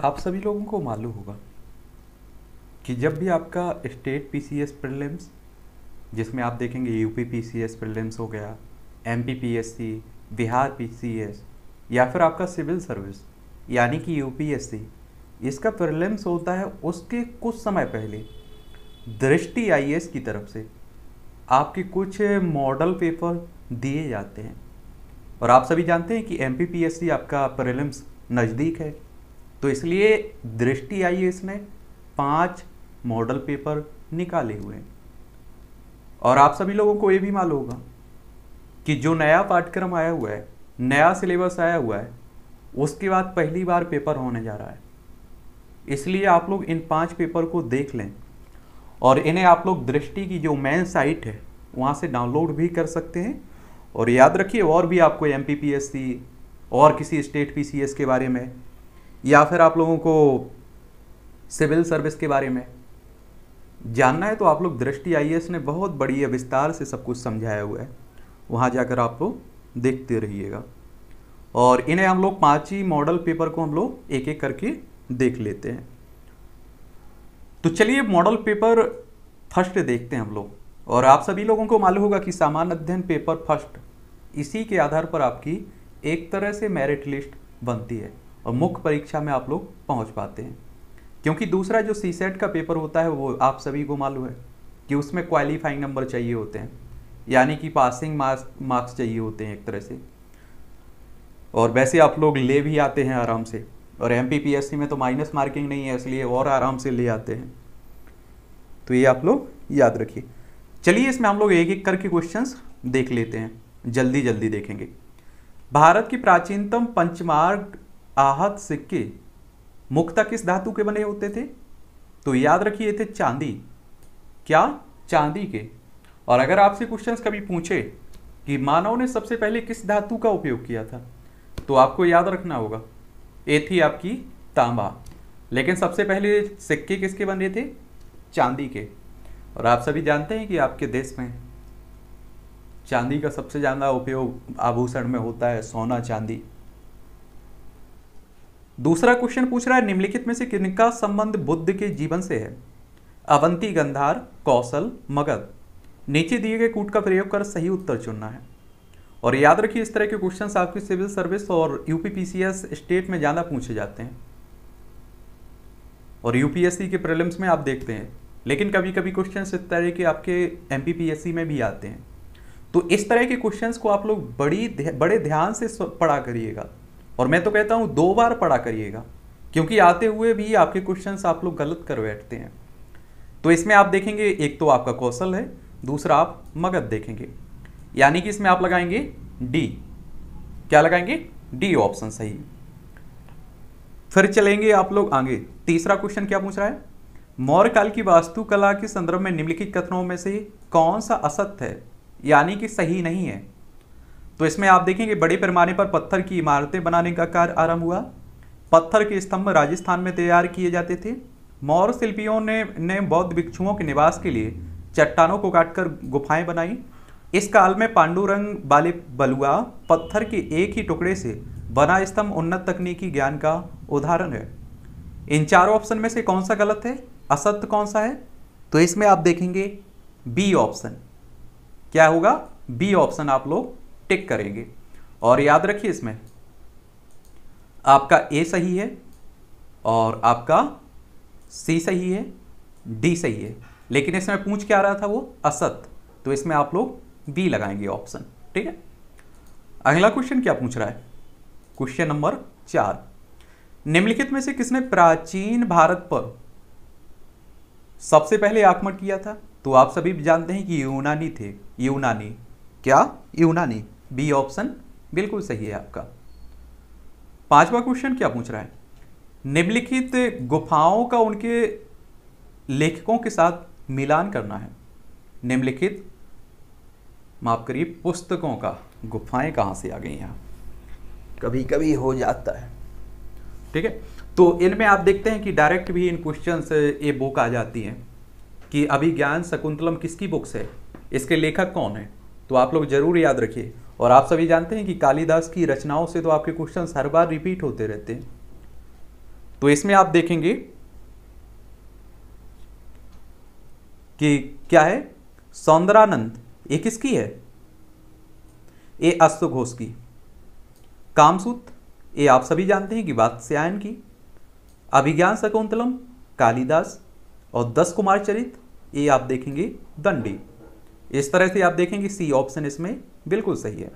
आप सभी लोगों को मालूम होगा कि जब भी आपका स्टेट पीसीएस प्रीलिम्स जिसमें आप देखेंगे यूपी पीसीएस प्रीलिम्स हो गया एमपी पीएससी बिहार पीसीएस या फिर आपका सिविल सर्विस, यानी कि यूपीएससी इसका प्रीलिम्स होता है उसके कुछ समय पहले। दृष्टि आईएएस की तरफ़ से आपके कुछ मॉडल पेपर दिए जाते हैं। और आप सभी जानते हैं कि एमपीपीएससी आपका प्रीलिम्स नज़दीक है। तो इसलिए दृष्टि आई ने पाँच मॉडल पेपर निकाले हुए हैं। और आप सभी लोगों को ये भी मालूम होगा कि जो नया पाठ्यक्रम आया हुआ है, नया सिलेबस आया हुआ है, उसके बाद पहली बार पेपर होने जा रहा है। इसलिए आप लोग इन पाँच पेपर को देख लें और इन्हें आप लोग दृष्टि की जो मेन साइट है, वहाँ से डाउनलोड भी कर सकते हैं। और याद रखिए, और भी आपको एमपीपीएससी और किसी स्टेट पीसीएस के बारे में या फिर आप लोगों को सिविल सर्विस के बारे में जानना है तो आप लोग दृष्टि आई ने बहुत बड़ी विस्तार से सब कुछ समझाया हुआ है। वहाँ जाकर आप लोग देखते रहिएगा। और इन्हें हम लोग पाँच ही मॉडल पेपर को हम लोग एक एक करके देख लेते हैं। तो चलिए मॉडल पेपर फ़र्स्ट देखते हैं हम लोग। और आप सभी लोगों को मालूम होगा कि सामान्य अध्ययन पेपर फ़र्स्ट, इसी के आधार पर आपकी एक तरह से मेरिट लिस्ट बनती है। और मुख्य परीक्षा में आप लोग पहुँच पाते हैं। क्योंकि दूसरा जो सी सेट का पेपर होता है, वो आप सभी को मालूम है कि उसमें क्वालिफाइंग नंबर चाहिए होते हैं। यानी कि पासिंग मार्क्स मार्क्स चाहिए होते हैं एक तरह से। और वैसे आप लोग ले भी आते हैं आराम से। और एम में तो माइनस मार्किंग नहीं है, इसलिए और आराम से ले आते हैं। तो ये आप लोग याद रखिए। चलिए इसमें हम लोग एक एक करके क्वेश्चंस देख लेते हैं। जल्दी जल्दी देखेंगे। भारत की प्राचीनतम पंचमार्ग आहत सिक्के मुख्यतः किस धातु के बने होते थे? तो याद रखिए थे चांदी। क्या? चांदी के। और अगर आपसे क्वेश्चंस कभी पूछे कि मानव ने सबसे पहले किस धातु का उपयोग किया था तो आपको याद रखना होगा। ये थी आपकी तांबा। लेकिन सबसे पहले सिक्के किसके बने थे? चांदी के। और आप सभी जानते हैं कि आपके देश में चांदी का सबसे ज़्यादा उपयोग आभूषण में होता है, सोना चांदी। दूसरा क्वेश्चन पूछ रहा है, निम्नलिखित में से किनका संबंध बुद्ध के जीवन से है? अवंती गंधार, कौशल, मगध। नीचे दिए गए कूट का प्रयोग कर सही उत्तर चुनना है। और याद रखिए, इस तरह के क्वेश्चन आपकी सिविल सर्विस और यूपीपीसीएस स्टेट में ज़्यादा पूछे जाते हैं। और यूपीएससी के प्रीलिम्स में आप देखते हैं। लेकिन कभी कभी क्वेश्चन इस तरह के आपके एमपीपीएससी में भी आते हैं। तो इस तरह के क्वेश्चंस को आप लोग बड़ी बड़े ध्यान से, पढ़ा करिएगा। और मैं तो कहता हूँ, दो बार पढ़ा करिएगा, क्योंकि आते हुए भी आपके क्वेश्चंस आप लोग गलत कर बैठते हैं। तो इसमें आप देखेंगे, एक तो आपका कौशल है, दूसरा आप मगध देखेंगे। यानी कि इसमें आप लगाएँगे डी क्या लगाएँगे? डी ऑप्शन सही। फिर चलेंगे आप लोग आगे। तीसरा क्वेश्चन क्या पूछ रहा है? मौर्य काल की वास्तुकला के संदर्भ में निम्नलिखित कथनों में से कौन सा असत्य है? यानी कि सही नहीं है। तो इसमें आप देखेंगे बड़े पैमाने पर पत्थर की इमारतें बनाने का कार्य आरंभ हुआ। पत्थर के स्तंभ राजस्थान में तैयार किए जाते थे। मौर्य शिल्पियों ने ने बौद्ध भिक्षुओं के निवास के लिए चट्टानों को काटकर गुफाएँ बनाई। इस काल में पांडुरंग वाले बलुआ पत्थर के एक ही टुकड़े से बना स्तंभ उन्नत तकनीकी ज्ञान का उदाहरण है। इन चारों ऑप्शन में से कौन सा गलत है? असत्य कौन सा है? तो इसमें आप देखेंगे बी ऑप्शन। क्या होगा? बी ऑप्शन आप लोग टिक करेंगे। और याद रखिए इसमें, आपका ए सही है और आपका सी सही है डी सही है। लेकिन इसमें पूछ क्या रहा था वो? असत। तो इसमें आप लोग बी लगाएँगे ऑप्शन ठीक है? अगला क्वेश्चन क्या पूछ रहा है? क्वेश्चन नंबर चार। निम्नलिखित में से किसने प्राचीन भारत पर सबसे पहले आक्रमण किया था? तो आप सभी जानते हैं कि यूनानी थे। यूनानी। क्या? यूनानी। बी ऑप्शन बिल्कुल सही है आपका। पांचवा क्वेश्चन क्या पूछ रहा है? निम्नलिखित गुफाओं का उनके लेखकों के साथ मिलान करना है। निम्नलिखित, माफ़ करिए, पुस्तकों का, गुफाएँ कहाँ से आ गई यहाँ कभी कभी हो जाता है। ठीक है? तो इनमें आप देखते हैं कि डायरेक्ट भी इन क्वेश्चन से ये बुक आ जाती है कि अभिज्ञान शकुंतलम किसकी बुक्स है? इसके लेखक कौन है? तो आप लोग ज़रूर याद रखिए। और आप सभी जानते हैं कि कालिदास की रचनाओं से तो आपके क्वेश्चन हर बार रिपीट होते रहते हैं। तो इसमें आप देखेंगे कि क्या है? सौंदरानंद, ये किसकी है? ये अश्वघोष की। कामसूत, ये आप सभी जानते हैं कि वात्स्यायन की। अभिज्ञान शकुंतलम, कालिदास। और दस कुमार चरित, ये आप देखेंगे दंडी। इस तरह से आप देखेंगे सी ऑप्शन इसमें बिल्कुल सही है।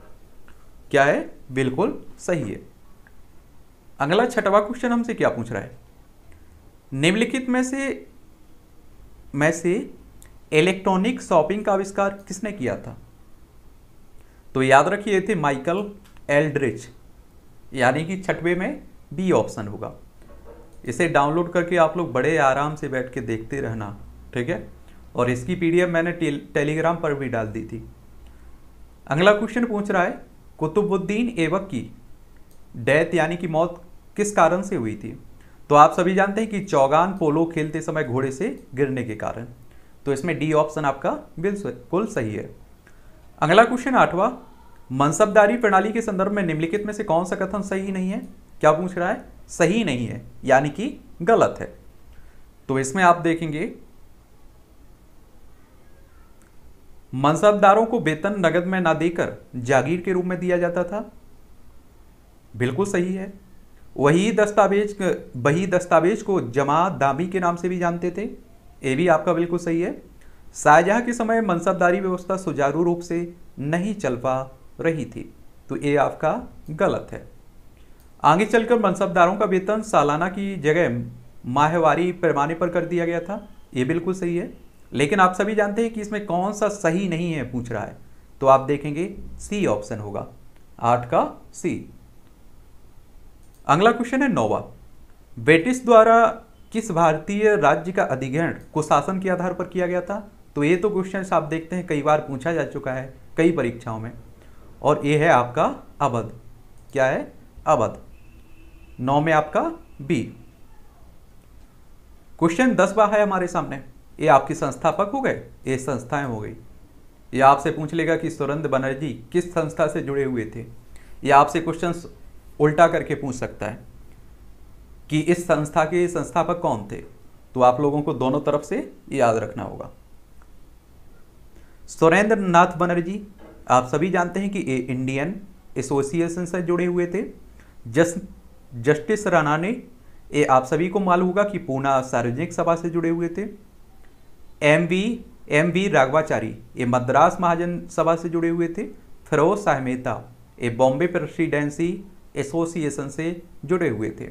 क्या है? बिल्कुल सही है। अगला छठवा क्वेश्चन हमसे क्या पूछ रहा है? निम्नलिखित में से में से इलेक्ट्रॉनिक शॉपिंग का आविष्कार किसने किया था? तो याद रखिए थे माइकल एल्ड्रिच यानी कि छठवे में बी ऑप्शन होगा। इसे डाउनलोड करके आप लोग बड़े आराम से बैठ के देखते रहना, ठीक है? और इसकी पीडीएफ मैंने टेलीग्राम पर भी डाल दी थी। अगला क्वेश्चन पूछ रहा है, कुतुबुद्दीन ऐबक की डेथ यानी कि मौत किस कारण से हुई थी? तो आप सभी जानते हैं कि चौगान पोलो खेलते समय घोड़े से गिरने के कारण। तो इसमें डी ऑप्शन आपका बिल्कुल सही है। अगला क्वेश्चन आठवां, मनसबदारी प्रणाली के संदर्भ में निम्नलिखित में से कौन सा कथन सही नहीं है? क्या पूछ रहा है? सही नहीं है, यानी कि गलत है। तो इसमें आप देखेंगे मनसबदारों को वेतन नगद में ना देकर जागीर के रूप में दिया जाता था? बिल्कुल सही है। वही दस्तावेज़ वही दस्तावेज़ को जमा दामी के नाम से भी जानते थे। ये भी आपका बिल्कुल सही है। शाहजहां के समय मनसबदारी व्यवस्था सुचारू रूप से नहीं चल पा रही थी तो ये आपका गलत है। आगे चलकर मनसबदारों का वेतन सालाना की जगह माहवारी पैमाने पर कर दिया गया था। ये बिल्कुल सही है। लेकिन आप सभी जानते हैं कि इसमें कौन सा सही नहीं है पूछ रहा है। तो आप देखेंगे सी ऑप्शन होगा। आठ का सी अगला क्वेश्चन है नौवा। ब्रिटिश द्वारा किस भारतीय राज्य का अधिग्रहण कुशासन के आधार पर किया गया था? तो ये तो क्वेश्चन आप देखते हैं, कई बार पूछा जा चुका है, कई परीक्षाओं में। और ये है आपका अवध। क्या है? अवध। नौ में आपका बी क्वेश्चन दस बार है हमारे सामने। ये आपकी संस्थापक हो गए? ये संस्थाएँ हो गई। ये आपसे पूछ लेगा कि सुरेंद्र बनर्जी किस संस्था से जुड़े हुए थे? ये आपसे क्वेश्चन उल्टा करके पूछ सकता है कि इस संस्था के संस्थापक कौन थे? तो आप लोगों को दोनों तरफ़ से याद रखना होगा। सुरेंद्र नाथ बनर्जी, आप सभी जानते हैं कि ये इंडियन एसोसिएशन से जुड़े हुए थे। जस, जस्टिस राणा ने, ये आप सभी को मालूम होगा कि पूना सार्वजनिक सभा से जुड़े हुए थे। M V M V Raghavachari, ये मद्रास महाजन सभा से जुड़े हुए थे। फिरोज शाह मेहता, ये बॉम्बे प्रेसिडेंसी एसोसिएशन से जुड़े हुए थे।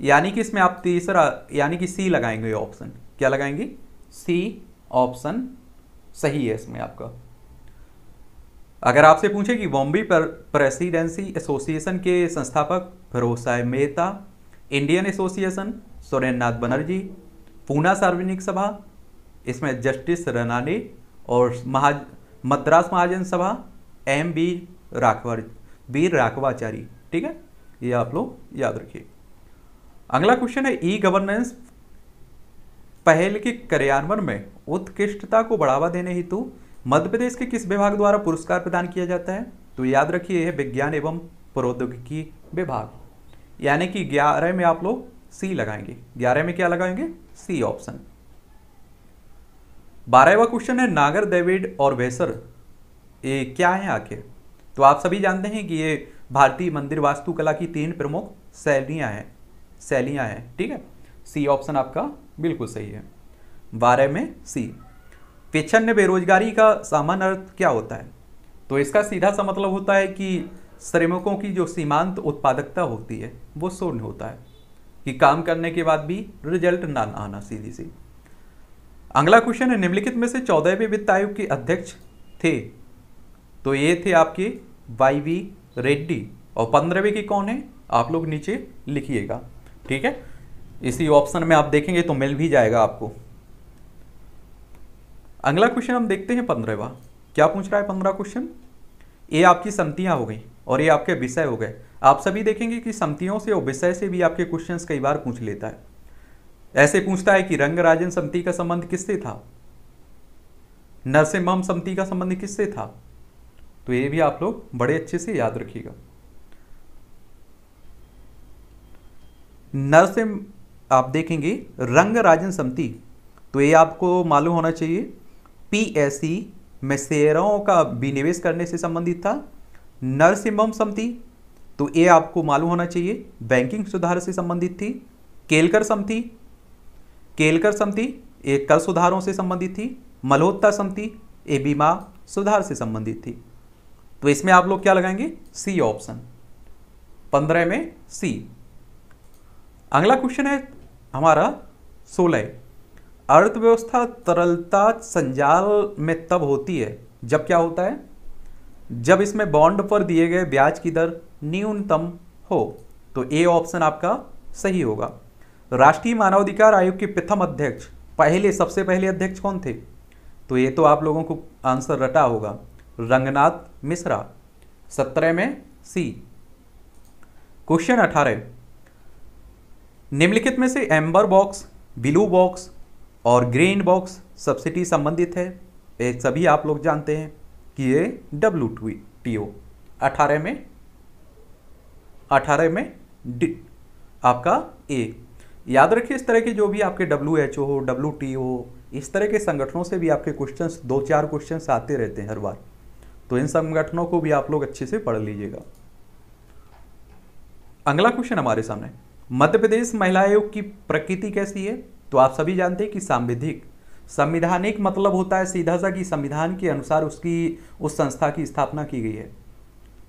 यानी कि इसमें आप तीसरा, यानी कि सी लगाएँगे ऑप्शन। क्या लगाएँगे? सी ऑप्शन सही है इसमें आपका। अगर आपसे पूछे कि बॉम्बे पर प्रेसिडेंसी एसोसिएशन के संस्थापक फिरोज मेहता, इंडियन एसोसिएशन सुरेंद्रनाथ बनर्जी, पूना सार्वजनिक सभा इसमें जस्टिस रनानी और महा मद्रास महाजन सभा, एम बी राघवर वीर राघवाचारी, ठीक है? ये आप लोग याद रखिए। अगला क्वेश्चन है ई गवर्नेंस पहल के कार्यान्वयन में उत्कृष्टता को बढ़ावा देने हेतु मध्य प्रदेश के किस विभाग द्वारा पुरस्कार प्रदान किया जाता है? तो याद रखिए, यह विज्ञान एवं प्रौद्योगिकी विभाग। यानी कि ग्यारह में आप लोग सी लगाएँगे। ग्यारह में क्या लगाएँगे? सी ऑप्शन बारहवा क्वेश्चन है, नागर, डेविड और वेसर। ये क्या है आखिर? तो आप सभी जानते हैं कि ये भारतीय मंदिर वास्तुकला की तीन प्रमुख शैलियाँ हैं शैलियाँ हैं, ठीक है? सी ऑप्शन आपका बिल्कुल सही है। बारह में सी पिछन्न बेरोजगारी का सामान्य अर्थ क्या होता है? तो इसका सीधा सा मतलब होता है कि श्रमिकों की जो सीमांत उत्पादकता होती है, वो शून्य होता है, कि काम करने के बाद भी रिज़ल्ट ना आना सीधी सी। अगला क्वेश्चन है, निम्नलिखित में से चौदहवें वित्त आयोग के अध्यक्ष थे। तो ये थे आपके वाई वी रेड्डी और पंद्रहवें की कौन है? आप लोग नीचे लिखिएगा, ठीक है? इसी ऑप्शन में आप देखेंगे तो मिल भी जाएगा आपको। अगला क्वेश्चन हम देखते हैं पंद्रहवा। क्या पूछ रहा है पंद्रह क्वेश्चन? ये आपकी संतियाँ हो गई और ये आपके विषय हो गए। आप सभी देखेंगे कि संतियों से और विषय से भी आपके क्वेश्चंस कई बार पूछ लेता है। ऐसे पूछता है कि रंगराजन समिति का संबंध किससे था? नरसिम्हम समिति का संबंध किससे था? तो ये भी आप लोग बड़े अच्छे से याद रखिएगा। नरसिम आप देखेंगे रंग राजन समिति तो ये आपको मालूम होना चाहिए पीएससी में शेयरों का विनिवेश करने से संबंधित था। नरसिम्हम समिति तो ये आपको मालूम होना चाहिए, बैंकिंग सुधार से संबंधित थी। केलकर समिति केलकर समिति ये कर सुधारों से संबंधित थी मल्होत्ता समिति ये बीमा सुधार से संबंधित थी। तो इसमें आप लोग क्या लगाएँगे? C option. पंद्रह में सी। अगला क्वेश्चन है हमारा सोलह। अर्थव्यवस्था तरलता संजाल में तब होती है जब क्या होता है? जब इसमें बॉन्ड पर दिए गए ब्याज की दर न्यूनतम हो तो ए ऑप्शन आपका सही होगा। राष्ट्रीय मानवाधिकार आयोग के प्रथम अध्यक्ष, पहले, सबसे पहले अध्यक्ष कौन थे? तो ये तो आप लोगों को आंसर रटा होगा। रंगनाथ मिश्रा। सत्रह में सी। क्वेश्चन अठारह। निम्नलिखित में से एम्बर बॉक्स, ब्लू बॉक्स और ग्रीन बॉक्स सब्सिडी संबंधित है। ये सभी आप लोग जानते हैं कि ये डब्ल्यू टी ओ। अठारह में अठारह में डी, आपका ए। याद रखिए इस तरह के जो भी आपके डब्ल्यू एच ओ हो डब्ल्यू टी ओ इस तरह के संगठनों से भी आपके क्वेश्चंस दो चार क्वेश्चंस आते रहते हैं हर बार। तो इन संगठनों को भी आप लोग अच्छे से पढ़ लीजिएगा। अगला क्वेश्चन हमारे सामने। मध्य प्रदेश महिला आयोग की प्रकृति कैसी है? तो आप सभी जानते हैं कि सांविधिक, संविधानिक मतलब होता है सीधा सा कि संविधान के अनुसार उसकी, उस संस्था की स्थापना की गई है।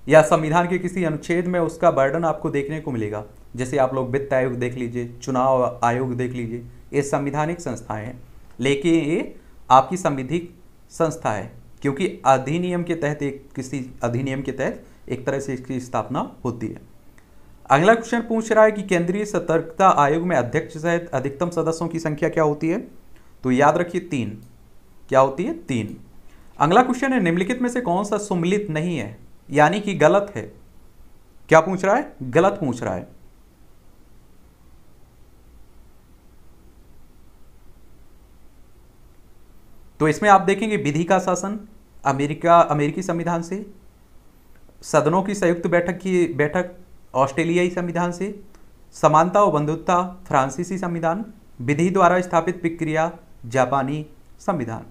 या संविधान के किसी अनुच्छेद में उसका बर्डन आपको देखने को मिलेगा। जैसे आप लोग वित्त आयोग देख लीजिए, चुनाव आयोग देख लीजिए, ये संविधानिक संस्थाएँ हैं। लेकिन ये आपकी संविधिक संस्था है, क्योंकि अधिनियम के तहत एक किसी अधिनियम के तहत एक तरह से इसकी स्थापना होती है। अगला क्वेश्चन पूछ रहा है कि केंद्रीय सतर्कता आयोग में अध्यक्ष सहित अधिकतम सदस्यों की संख्या क्या होती है? तो याद रखिए, तीन। क्या होती है? तीन। अगला क्वेश्चन है, निम्नलिखित में से कौन सा सुमिलित नहीं है, यानी कि गलत है? क्या पूछ रहा है? गलत पूछ रहा है। तो इसमें आप देखेंगे विधि का शासन, अमेरिका, अमेरिकी संविधान से, सदनों की संयुक्त बैठक की, बैठक, ऑस्ट्रेलियाई संविधान से, समानता और बंधुत्ता फ्रांसीसी संविधान, विधि द्वारा स्थापित प्रक्रिया, जापानी संविधान।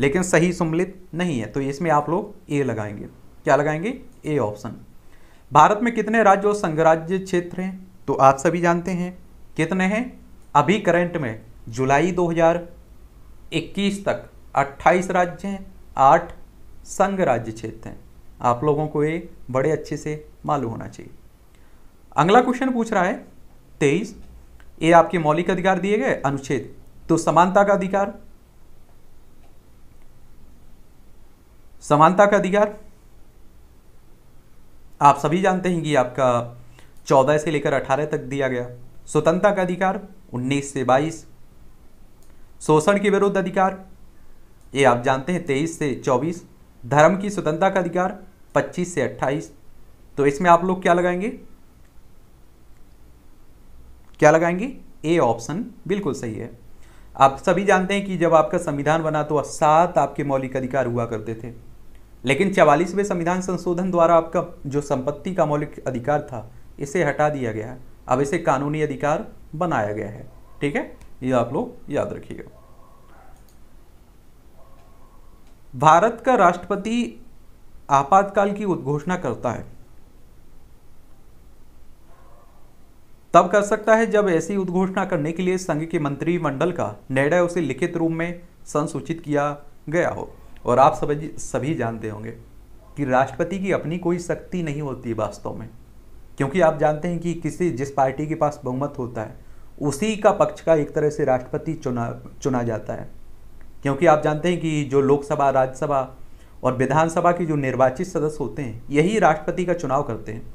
लेकिन सही सम्मिलित नहीं है तो इसमें आप लोग ए लगाएँगे। क्या लगाएँगे? A option. भारत में कितने राज्य और संघराज्य क्षेत्र हैं? तो आप सभी जानते हैं। कितने हैं? अभी करंट में, जुलाई 2021 तक 28 राज्य हैं, आठ संघ राज्य क्षेत्र हैं। आप लोगों को ये बड़े अच्छे से मालूम होना चाहिए। अगला क्वेश्चन पूछ रहा है, तेईस, ये आपके मौलिक अधिकार दिए गए? अनुच्छेद। तो समानता का अधिकार? समानता का अधिकार? आप सभी जानते हैं कि आपका चौदह से लेकर अठारह तक दिया गया। स्वतंत्रता का अधिकार? उन्नीस से बाईस। शोषण के विरुद्ध अधिकार। ये आप जानते हैं, तेईस से चौबीस। धर्म की स्वतंत्रता का अधिकार, पच्चीस से अट्ठाईस। तो इसमें आप लोग क्या लगाएँगे? क्या लगाएँगे? ए ऑप्शन बिल्कुल सही है। आप सभी जानते हैं कि जब आपका संविधान बना तो सात आपके मौलिक अधिकार हुआ करते थे। लेकिन चवालीसवें संविधान संशोधन द्वारा आपका जो संपत्ति का मौलिक अधिकार था, इसे हटा दिया गया है। अब इसे कानूनी अधिकार बनाया गया है। ठीक है? ये आप लोग याद रखिएगा। भारत का राष्ट्रपति आपातकाल की उद्घोषणा करता है। तब कर सकता है जब ऐसी उद्घोषणा करने के लिए संघ के मंत्रिमंडल का निर्णय उसे लिखित रूप में संसूचित किया गया हो। और आप सभी सभी जानते होंगे कि राष्ट्रपति की अपनी कोई शक्ति नहीं होती वास्तव में। क्योंकि आप जानते हैं कि किसी जिस पार्टी के पास बहुमत होता है उसी का पक्ष का एक तरह से राष्ट्रपति चुना चुना जाता है। क्योंकि आप जानते हैं कि जो लोकसभा, राज्यसभा और विधानसभा के जो निर्वाचित सदस्य होते हैं, यही राष्ट्रपति का चुनाव करते हैं।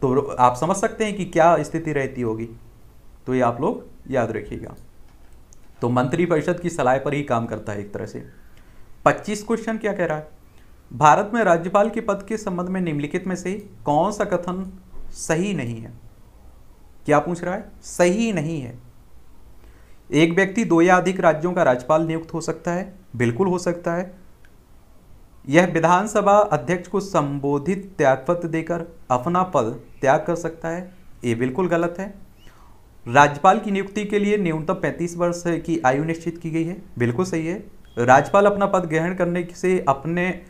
तो आप समझ सकते हैं कि क्या स्थिति रहती होगी। तो ये आप लोग याद रखिएगा। तो मंत्रिपरिषद की सलाह पर ही काम करता है एक तरह से। 25 क्वेश्चन क्या कह रहा है? भारत में राज्यपाल के पद के संबंध में निम्नलिखित में से कौन सा कथन सही नहीं है? क्या पूछ रहा है? सही नहीं है। एक व्यक्ति दो या अधिक राज्यों का राज्यपाल नियुक्त हो सकता है? बिल्कुल हो सकता है। यह विधानसभा अध्यक्ष को संबोधित त्यागपत्र देकर अपना पद त्याग कर सकता है। ये बिल्कुल गलत है। राज्यपाल की नियुक्ति के लिए न्यूनतम 35 वर्ष की आयु निश्चित की गई है। बिल्कुल सही है। राज्यपाल अपना पद ग्रहण करने से अपने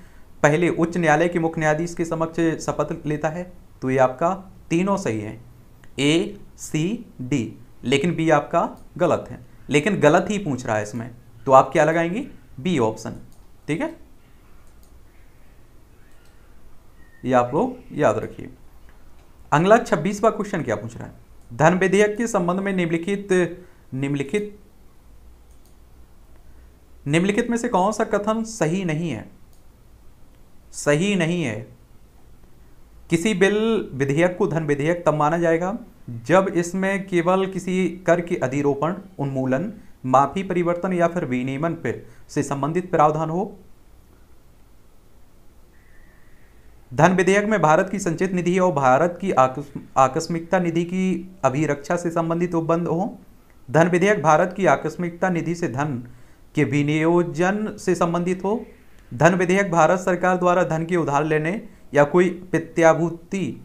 पहले उच्च न्यायालय के मुख्य न्यायाधीश के समक्ष शपथ लेता है। तो ये आपका तीनों सही है। ए सी डी लेकिन बी आपका गलत है। लेकिन गलत ही पूछ रहा है इसमें। तो आप क्या लगाएँगे? बी ऑप्शन ठीक है? ये आप लोग याद रखिए। अगला छब्बीसवा क्वेश्चन क्या पूछ रहा है? धन विधेयक के संबंध में निम्नलिखित निम्नलिखित निम्नलिखित में से कौन सा कथन सही नहीं है? सही नहीं है। किसी बिल विधेयक को धन विधेयक तब माना जाएगा जब इसमें केवल किसी कर के अधिरोपण, उन्मूलन, माफ़ी परिवर्तन या फिर विनियमन पे से संबंधित प्रावधान हो। धन विधेयक में भारत की संचित निधि और भारत की आकस्मिकता निधि की अभिरक्षा से संबंधित उपबंध हो। धन विधेयक भारत की आकस्मिकता निधि से धन के विनियोजन से संबंधित हो। धन विधेयक भारत सरकार द्वारा धन के उधार लेने या कोई प्रत्याभूति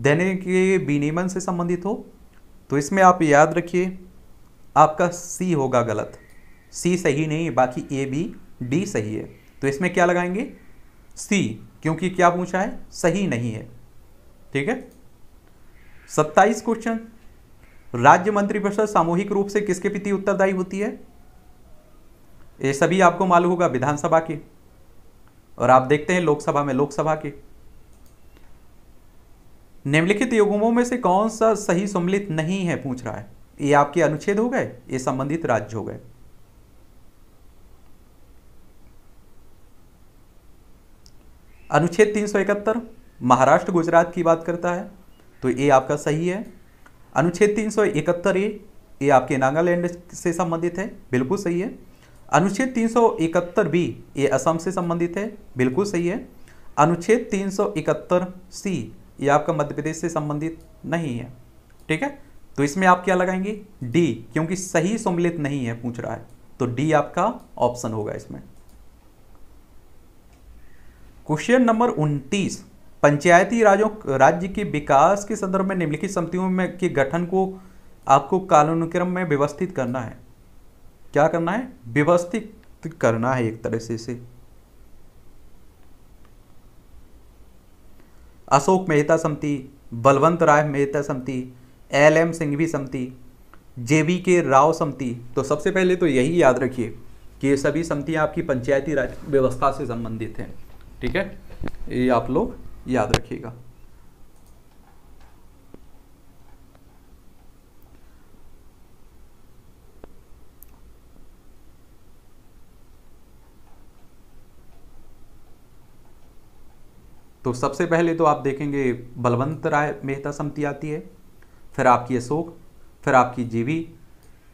देने के विनियमन से संबंधित हो तो इसमें आप याद रखिए, आपका सी होगा गलत। सी सही नहीं, बाकी ए, बी, डी सही है। तो इसमें क्या लगाएँगे? सी, क्योंकि क्या पूछा है? सही नहीं है। ठीक है? सत्ताईस क्वेश्चन। राज्य मंत्रिपरिषद सामूहिक रूप से किसके प्रति उत्तरदायी होती है? ये सभी आपको मालूम होगा, विधानसभा के। और आप देखते हैं लोकसभा में लोकसभा के। निम्नलिखित युगमों में से कौन सा सही सम्मिलित नहीं है, पूछ रहा है। ये आपके अनुच्छेद हो गए, ये संबंधित राज्य हो गए। अनुच्छेद 371 महाराष्ट्र गुजरात की बात करता है तो ये आपका सही है। अनुच्छेद 371 ए ये आपके नागालैंड से संबंधित है, बिल्कुल सही है। अनुच्छेद 371 बी ये असम से संबंधित है, बिल्कुल सही है। अनुच्छेद 371 सी ये आपका मध्य प्रदेश से संबंधित नहीं है, ठीक है? तो इसमें आप क्या लगाएँगे? डी क्योंकि सही सम्मिलित नहीं है, पूछ रहा है। तो डी आपका ऑप्शन होगा इसमें। क्वेश्चन नंबर 29 पंचायती राजों, राज्य के विकास के संदर्भ में निम्नलिखित समितियों में के गठन को आपको कालानुक्रम में व्यवस्थित करना है। क्या करना है? व्यवस्थित करना है एक तरह से इसे। अशोक मेहता समिति, बलवंत राय मेहता समिति, एल एम सिंघवी समिति जे बी के राव समिति। तो सबसे पहले तो यही याद रखिए कि ये सभी समितियाँ आपकी पंचायती राज व्यवस्था से संबंधित हैं। ठीक है? ये आप लोग याद रखिएगा। तो सबसे पहले तो आप देखेंगे बलवंत राय मेहता समिति आती है, फिर आपकी अशोक, फिर आपकी जीवी,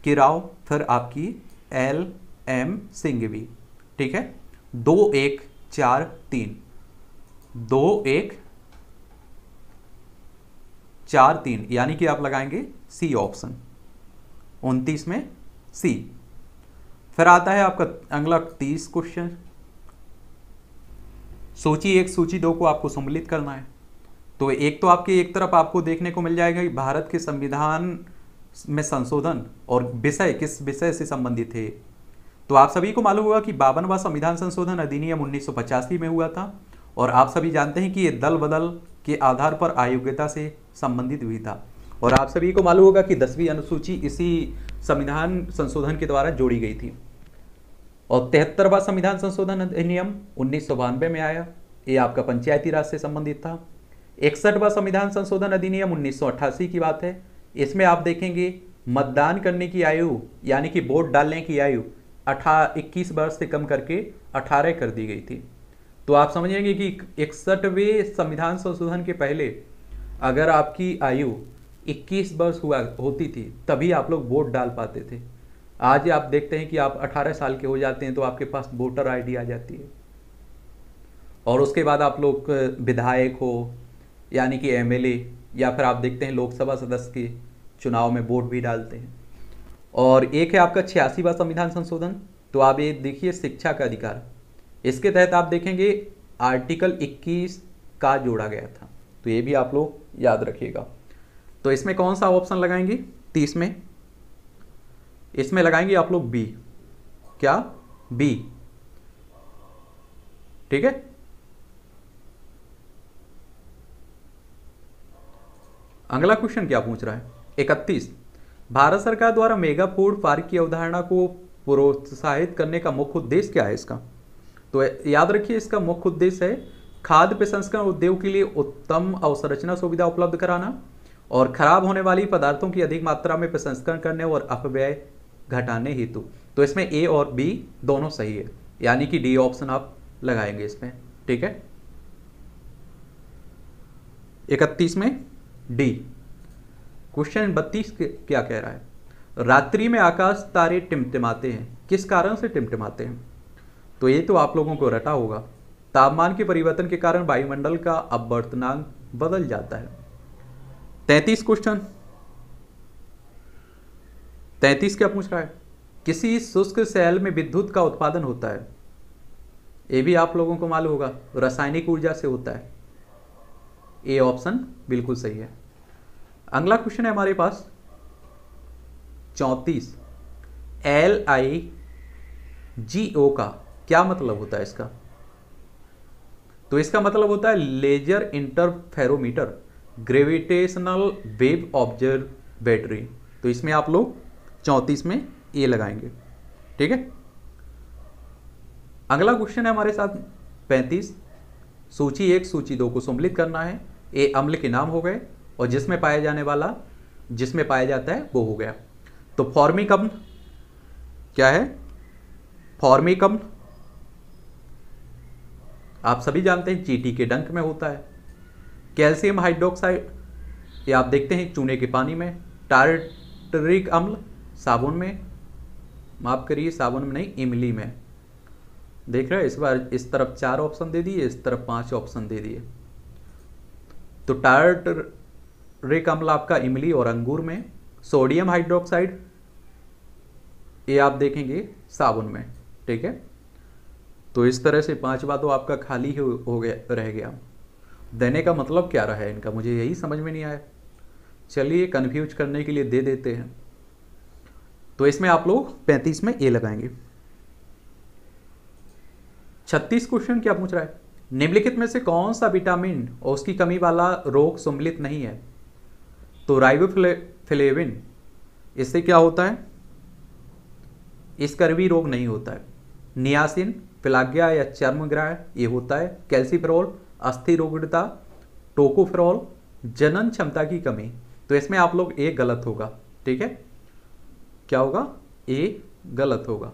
की राव, फिर आपकी एल एम सिंघवी, ठीक है? दो एक चार तीन। दो एक चार तीन, यानी कि आप लगाएँगे सी ऑप्शन। उनतीस में सी। फिर आता है आपका अगला तीस क्वेश्चन। सूची, एक सूची दो को आपको सम्मिलित करना है। तो एक तो आपके, एक तरफ़ आपको देखने को मिल जाएगा कि भारत के संविधान में संशोधन और विषय, किस विषय से संबंधित है। तो आप सभी को मालूम होगा कि बावनवा संविधान संशोधन अधिनियम उन्नीस सौ पचासी में हुआ था और आप सभी जानते हैं कि ये दल बदल के आधार पर अयोग्यता से संबंधित हुई था। और आप सभी को मालूम होगा कि दसवीं अनुसूची इसी संविधान संशोधन के द्वारा जोड़ी गई थी। और तिहत्तरवा संविधान संशोधन अधिनियम उन्नीस सौ बानबे में आया। ये आपका पंचायती राज से संबंधित था। इकसठवा संविधान संशोधन अधिनियम उन्नीस सौ अट्ठासी की बात है। इसमें आप देखेंगे मतदान करने की आयु, यानी कि वोट डालने की आयु, अठा, इक्कीस वर्ष से कम करके अठारह कर दी गई थी। तो आप समझेंगे कि इकसठवें संविधान संशोधन के पहले अगर आपकी आयु 21 वर्ष हुआ, होती थी, तभी आप लोग वोट डाल पाते थे। आज आप देखते हैं कि आप 18 साल के हो जाते हैं तो आपके पास वोटर आईडी आ जाती है। और उसके बाद आप लोग विधायक हो, यानी कि एमएलए, या फिर आप देखते हैं लोकसभा सदस्य के चुनाव में वोट भी डालते हैं। और एक है आपका छियासीवा संविधान संशोधन तो आप ये देखिए शिक्षा का अधिकार। इसके तहत आप देखेंगे आर्टिकल 21 का जोड़ा गया था। तो ये भी आप लोग याद रखिएगा। तो इसमें कौन सा ऑप्शन लगाएँगे? तीस में। इसमें लगाएँगे आप लोग बी क्या? बी ठीक है? अगला क्वेश्चन क्या पूछ रहा है? इकतीस. भारत सरकार द्वारा मेगा फ़ूड पार्क की अवधारणा को प्रोत्साहित करने का मुख्य उद्देश्य क्या है इसका? तो याद रखिए, इसका मुख्य उद्देश्य है खाद्य प्रसंस्करण उद्योग के लिए उत्तम अवसंरचना सुविधा उपलब्ध कराना और खराब होने वाली पदार्थों की अधिक मात्रा में प्रसंस्करण करने और अपव्यय घटाने हेतु। तो इसमें ए और बी दोनों सही है। यानी कि डी ऑप्शन आप लगाएँगे इसमें, ठीक है? इकतीस में डी क्वेश्चन बत्तीस क्या कह रहा है? रात्रि में आकाश तारे टिमटिमाते हैं। किस कारण से टिमटिमाते हैं? तो ये तो आप लोगों को रटा होगा। तापमान के परिवर्तन के कारण वायुमंडल का अपवर्तनांक बदल जाता है। तैतीस क्वेश्चन तैतीस क्या पूछ रहा है? किसी शुष्क सेल में विद्युत का उत्पादन होता है। ये भी आप लोगों को मालूम होगा, रासायनिक ऊर्जा से होता है। ए ऑप्शन बिल्कुल सही है। अगला क्वेश्चन है हमारे पास। चौतीस। एल आई जी ओ का क्या मतलब होता है इसका? तो इसका मतलब होता है laser interferometer, gravitational wave observatory. तो इसमें आप लोग चौंतीस में ए लगाएँगे। ठीक है? अगला क्वेश्चन है हमारे साथ। पैंतीस। सूची एक, सूची दो को सम्मिलित करना है। ए अम्ल के नाम हो गए और जिसमें पाया जाने वाला, जिसमें पाया जाता है वो हो गया। तो फॉर्मिक अम्ल क्या है? फॉर्मिक अम्ल आप सभी जानते हैं चीटी के डंक में होता है। कैल्शियम हाइड्रोक्साइड, ये आप देखते हैं चूने के पानी में। टार्टरिक अम्ल साबुन में, माफ़ करिए, साबुन में नहीं, इमली में। देख रहे हैं, इस बार इस तरफ़ चार ऑप्शन दे दिए, इस तरफ़ पाँच ऑप्शन दे दिए। तो टार्टरिक अम्ल आपका इमली और अंगूर में सोडियम हाइड्रोक्साइड ये आप देखेंगे साबुन में, ठीक है? तो इस तरह से पांचवा तो आपका खाली ही, हो गया, रह गया। देने का मतलब क्या रहा है इनका? मुझे यही समझ में नहीं आया। चलिए कन्फ्यूज़ करने के लिए दे देते हैं। तो इसमें आप लोग पैंतीस में ए लगाएँगे। छत्तीस क्वेश्चन क्या पूछ रहा है? निम्नलिखित में से कौन सा विटामिन और उसकी कमी वाला रोग सम्मिलित नहीं है? तो राइबोफ्लेविन इससे क्या होता है? स्कर्वी रोग नहीं होता है। नियासिन, फिलाग्या या चर्मग्राह, ये होता है। कैल्सीफेरोल अस्थि रोगता टोकोफेरोल, जनन क्षमता की कमी। तो इसमें आप लोग ए गलत होगा, ठीक है? क्या होगा? ए गलत होगा।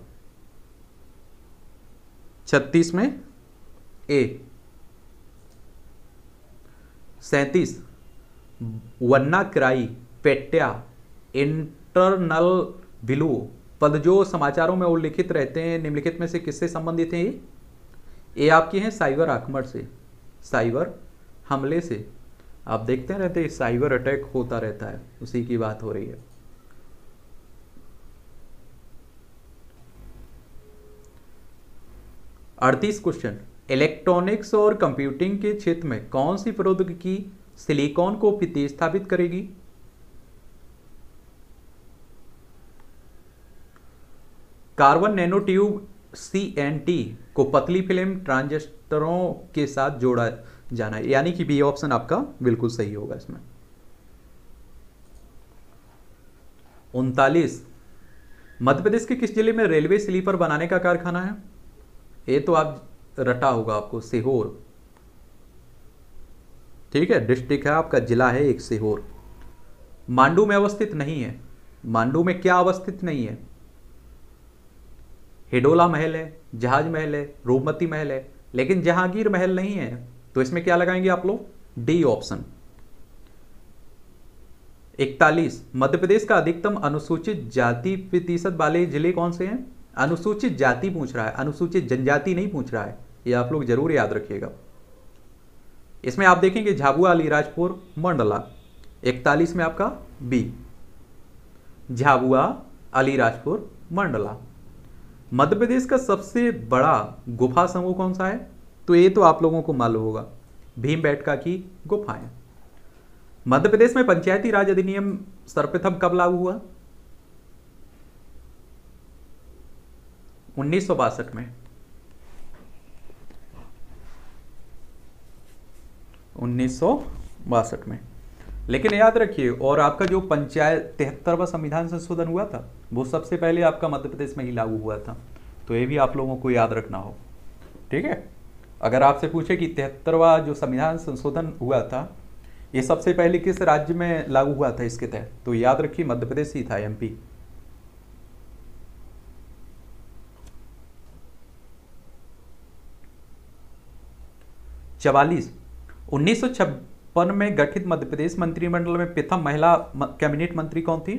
छत्तीस में ए सैतीस। वन्ना क्राई, पेट्या, इंटरनल बिलू, पद जो समाचारों में उल्लिखित रहते हैं, निम्नलिखित में से किससे संबंधित हैं ये? ये आपकी हैं साइबर आक्रमण से, साइबर हमले से। आप देखते रहते हैं, साइबर अटैक होता रहता है, उसी की बात हो रही है। अड़तीस क्वेश्चन इलेक्ट्रॉनिक्स और कंप्यूटिंग के क्षेत्र में कौन सी प्रौद्योगिकी सिलिकॉन को प्रतिस्थापित करेगी? Carbon nano tube C N T को पतली फ़िल्म ट्रांजिस्टरों के साथ जोड़ा जाना है। यानी कि बी ऑप्शन आपका बिल्कुल सही होगा इसमें। उनतालीस. मध्य प्रदेश के किस ज़िले में रेलवे स्लीपर बनाने का कारखाना है? ये तो आप रटा होगा आपको, सीहोर। ठीक है, डिस्ट्रिक्ट है आपका, जिला है एक, सीहोर। मांडू में अवस्थित नहीं है। मांडू में क्या अवस्थित नहीं है? हिडोला महल है, जहाज़ महल है, रूपमती महल है, लेकिन जहांगीर महल नहीं है। तो इसमें क्या लगाएँगे आप लोग? D option. इकतालीस, मध्य प्रदेश का अधिकतम अनुसूचित जाति प्रतिशत वाले ज़िले कौन से हैं? अनुसूचित जाति पूछ रहा है, अनुसूचित जनजाति नहीं पूछ रहा है, ये आप लोग ज़रूर याद रखिएगा। इसमें आप देखेंगे झाबुआ, अलीराजपुर, मंडला, इकतालीस में आपका बी, झाबुआ, अलीराजपुर, मंडला। मध्य प्रदेश का सबसे बड़ा गुफा समूह कौन सा है? तो ये तो आप लोगों को मालूम होगा, भीम बैठका की गुफाएँ। मध्य प्रदेश में पंचायती राज अधिनियम सर्वप्रथम कब लागू हुआ? उन्नीस सौ बासठ में। उन्नीस सौ बासठ में। लेकिन याद रखिए, और आपका जो पंचायत तिहत्तरवा संविधान संशोधन हुआ था, वो सबसे पहले आपका मध्य प्रदेश में ही लागू हुआ था। तो ये भी आप लोगों को याद रखना हो। ठीक है? अगर आपसे पूछे कि तिहत्तरवा जो संविधान संशोधन हुआ था, ये सबसे पहले किस राज्य में लागू हुआ था इसके तहत तो याद रखिए, मध्य प्रदेश ही था, एमपी। चवालीस। उन्नीस में गठित मध्य प्रदेश मंत्रिमंडल में प्रथम महिला कैबिनेट मंत्री कौन थी?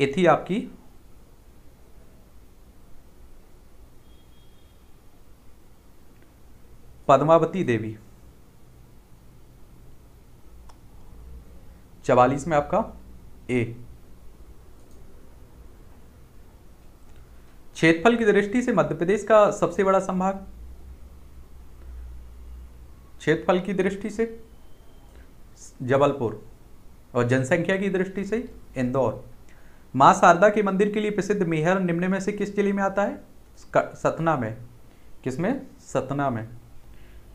ये थी आपकी पद्मावती देवी। चवालीस में आपका ए। क्षेत्रफल की दृष्टि से मध्य प्रदेश का सबसे बड़ा संभाग क्षेत्रफल की दृष्टि से, जबलपुर, और जनसंख्या की दृष्टि से इंदौर। माँ शारदा के मंदिर के लिए प्रसिद्ध मेहर निम्न में से किस ज़िले में आता है? सतना में। किसमें सतना में।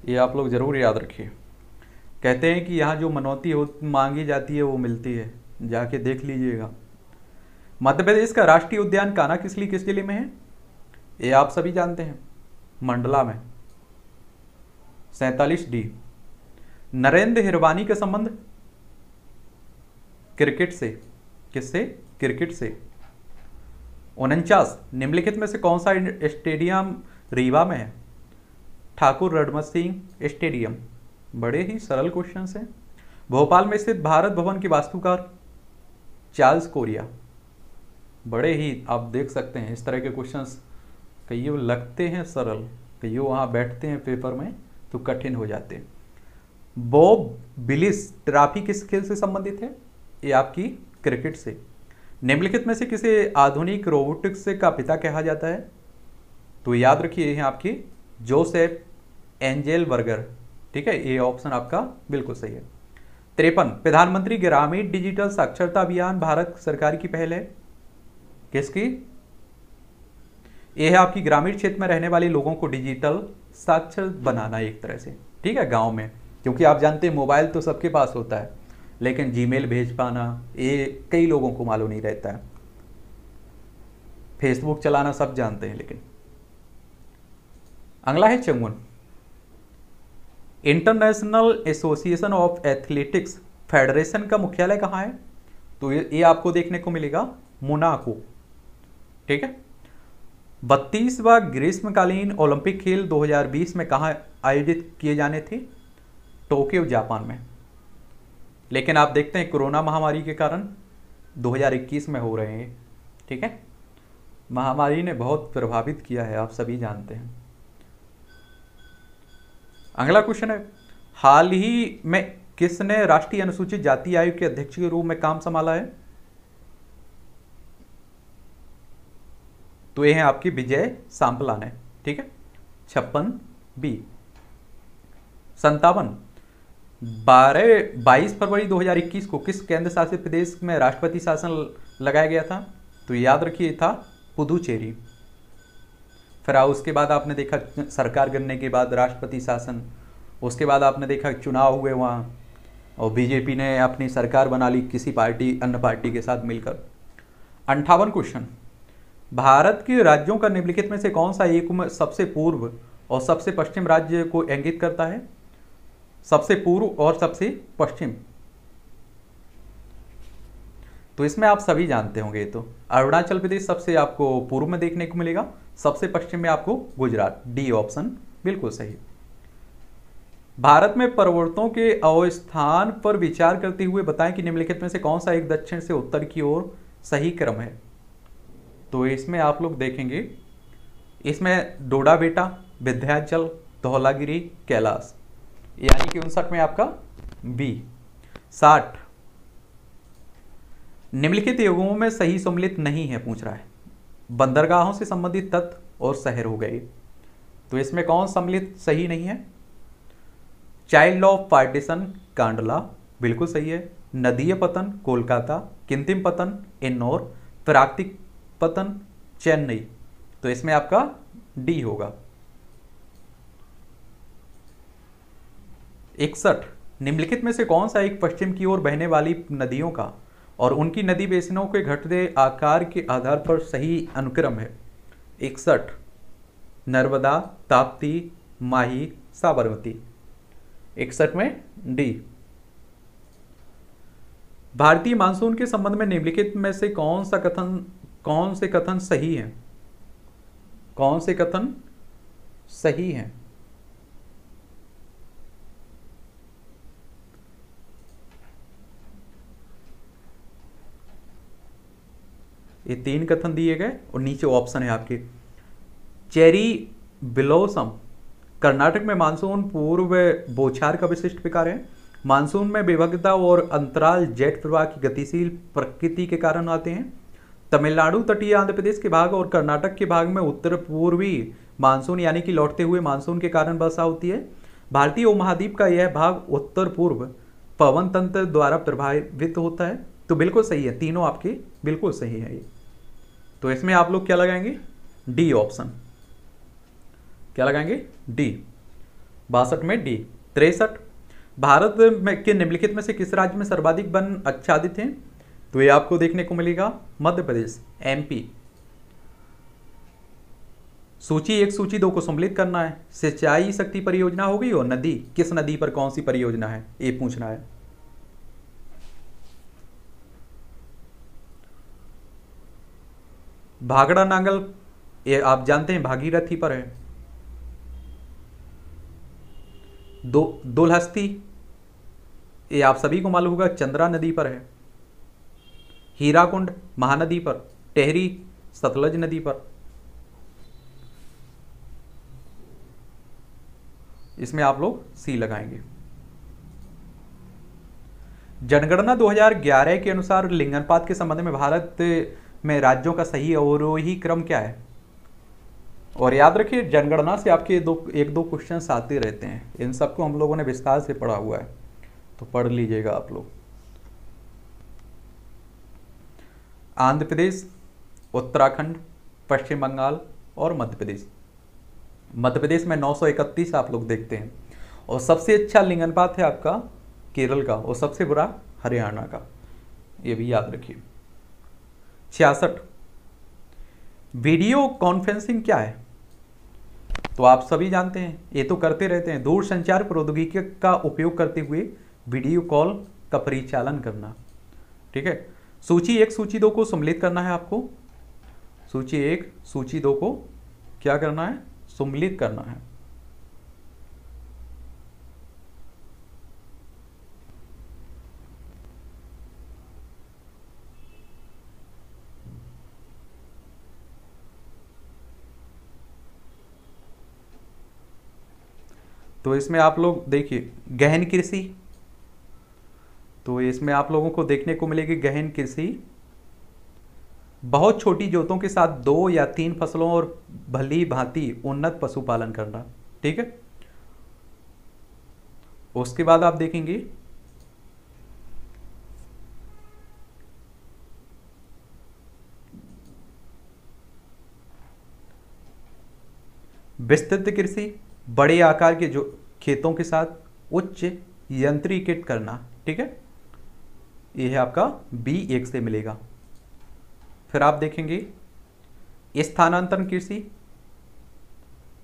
ये आप लोग ज़रूर याद रखिए। कहते हैं कि यहाँ जो मनौती हो, मांगी जाती है, वो मिलती है। जाके देख लीजिएगा। मध्य प्रदेश का राष्ट्रीय उद्यान काना किस लिए किस ज़िले में है? ये आप सभी जानते हैं। मंडला में। सैतालीस डी। नरेंद्र हिरवानी का संबंध? क्रिकेट से। किससे? क्रिकेट से। उनचास, निम्नलिखित में से कौन सा स्टेडियम रीवा में है? ठाकुर रणमत सिंह स्टेडियम। बड़े ही सरल क्वेश्चन हैं। भोपाल में स्थित भारत भवन के वास्तुकार? चार्ल्स कोरिया। बड़े ही आप देख सकते हैं, इस तरह के क्वेश्चंस कई लगते हैं सरल कई वहाँ बैठते हैं पेपर में। तो कठिन हो जाते हैं। बॉब बिलिस ट्राफी किस खेल से संबंधित है? ये आपकी क्रिकेट से। निम्नलिखित में से किसे आधुनिक रोबोटिक्स का पिता कहा जाता है? तो याद रखिए, ये आपकी जोसेफ एंजेल बर्गर ठीक है, ये ऑप्शन आपका बिल्कुल सही है। तिरपन, प्रधानमंत्री ग्रामीण डिजिटल साक्षरता अभियान भारत सरकार की पहल है। किसकी? यह है आपकी ग्रामीण क्षेत्र में रहने वाले लोगों को डिजिटल साक्षर बनाना एक तरह से, ठीक है, गाँव में। क्योंकि आप जानते हैं, मोबाइल तो सबके पास होता है, लेकिन जीमेल भेज पाना, ये कई लोगों को मालूम नहीं रहता है। फेसबुक चलाना सब जानते हैं, लेकिन। अगला है चंगुन। International association of athletics federation का मुख्यालय कहाँ है? तो ये आपको देखने को मिलेगा मोनाको ठीक है? बत्तीसवा ग्रीष्मकालीन ओलंपिक खेल 2020 में कहा आयोजित किए जाने थे? टोक्यो, जापान में। लेकिन आप देखते हैं कोरोना महामारी के कारण 2021 में हो रहे हैं, ठीक है? महामारी ने बहुत प्रभावित किया है, आप सभी जानते हैं। अगला क्वेश्चन है, हाल ही में किसने राष्ट्रीय अनुसूचित जाति आयोग के अध्यक्ष के रूप में काम संभाला है? तो ये है आपकी विजय सांपलान, ठीक है? छप्पन बी। संतावन बारह, बाईस फरवरी 2021 को किस केंद्र शासित प्रदेश में राष्ट्रपति शासन लगाया गया था? तो याद रखिए था पुदुचेरी। फिर उसके बाद आपने देखा सरकार गिरने के बाद राष्ट्रपति शासन, उसके बाद आपने देखा चुनाव हुए वहाँ, और बीजेपी ने अपनी सरकार बना ली किसी पार्टी, अन्य पार्टी के साथ मिलकर। अंठावन क्वेश्चन। भारत के राज्यों का निम्नलिखित में से कौन सा एक सबसे पूर्व और सबसे पश्चिम राज्य को इंगित करता है? सबसे पूर्व और सबसे पश्चिम। तो इसमें आप सभी जानते होंगे तो। अरुणाचल प्रदेश सबसे आपको पूर्व में देखने को मिलेगा। सबसे पश्चिम में आपको गुजरात। डी ऑप्शन बिल्कुल सही। भारत में पर्वतों के अवस्थान पर विचार करते हुए बताएँ कि निम्नलिखित में से कौन सा एक दक्षिण से उत्तर की ओर सही क्रम है? तो इसमें आप लोग देखेंगे, इसमें डोडा बेटा, विध्याचल, धौलागिरी, कैलाश, यानी कि उनसठ में आपका बी साठ। निम्नलिखित युगों में सही सम्मिलित नहीं है, पूछ रहा है। बंदरगाहों से संबंधित तत्व और शहर हो गए। तो इसमें कौन सम्मिलित सही नहीं है? चाइल्ड ऑफ़ पार्टीशन कांडला, बिल्कुल सही है। नदीय पतन, कोलकाता, किंतिम पतन, इन्नौर, प्राकृतिक पतन चेन्नई। तो इसमें आपका डी होगा। इकसठ। निम्नलिखित में से कौन सा एक पश्चिम की ओर बहने वाली नदियों का और उनकी नदी बेसिनों के घटते आकार के आधार पर सही अनुक्रम है? इकसठ। नर्मदा, ताप्ती, माही, साबरमती। इकसठ में डी भारतीय मानसून के संबंध में निम्नलिखित में से कौन सा कथन कौन से कथन सही है? कौन से कथन सही हैं? ये तीन कथन दिए गए और नीचे ऑप्शन है आपके। चेरी बिलोसम, कर्नाटक में मानसून पूर्व बोछार का विशिष्ट विकार है। मानसून में विभगता और अंतराल जेट प्रवाह की गतिशील प्रकृति के कारण आते हैं। तमिलनाडु, तटीय आंध्र प्रदेश के भाग और कर्नाटक के भाग में उत्तर पूर्वी मानसून यानी कि लौटते हुए मानसून के कारण वर्षा होती है। भारतीय उपमहाद्वीप का यह भाग उत्तर पूर्व पवन तंत्र द्वारा प्रभावित होता है। तो बिल्कुल सही है, तीनों आपके बिल्कुल सही है ये। तो इसमें आप लोग क्या लगाएँगे? D option. क्या लगाएँगे? डी। बासठ में डी। तिरसठ। भारत में के निम्नलिखित में से किस राज्य में सर्वाधिक वन आच्छादित हैं? तो ये आपको देखने को मिलेगा, मध्य प्रदेश एमपी सूची एक सूची दो को सम्मिलित करना है। सिंचाई शक्ति परियोजना होगी और नदी, किस नदी पर कौन सी परियोजना है, ये पूछना है। भागड़ा नांगल, ये आप जानते हैं, भागीरथी पर है। दो, दुलहस्ती, ये आप सभी को मालूम होगा, चंद्रा नदी पर है। हीराकुंड महानदी पर, टेहरी सतलज नदी पर। इसमें आप लोग सी लगाएँगे। जनगणना 2011 के अनुसार लिंगनपात के संबंध में भारत में राज्यों का सही अवरोही क्रम क्या है? और याद रखिए, जनगणना से आपके दो, एक दो क्वेश्चन आते रहते हैं। इन सबको हम लोगों ने विस्तार से पढ़ा हुआ है। तो पढ़ लीजिएगा आप लोग। आंध्र प्रदेश, उत्तराखंड, पश्चिम बंगाल और मध्य प्रदेश। मध्य प्रदेश में 931 आप लोग देखते हैं। और सबसे अच्छा लिंगनपात है आपका केरल का और सबसे बुरा हरियाणा का। ये भी याद रखिए। छियासठ। वीडियो कॉन्फ्रेंसिंग क्या है? तो आप सभी जानते हैं, ये तो करते रहते हैं। दूर संचार प्रौद्योगिकी का उपयोग करते हुए वीडियो कॉल का परिचालन करना। ठीक है? सूची एक, सूची दो को सम्मिलित करना है आपको। सूची एक, सूची दो को क्या करना है? सम्मिलित करना है। तो इसमें आप लोग देखिए, गहन कृषि तो इसमें आप लोगों को देखने को मिलेगी गहन कृषि। बहुत छोटी जोतों के साथ दो या तीन फ़सलों और भली भांति उन्नत पशुपालन करना, ठीक है? उसके बाद आप देखेंगे। विस्तृत कृषि, बड़े आकार के जो खेतों के साथ उच्च यंत्रीकृत करना, ठीक है? यह है आपका बी एक से मिलेगा। फिर आप देखेंगे स्थानांतरण कृषि।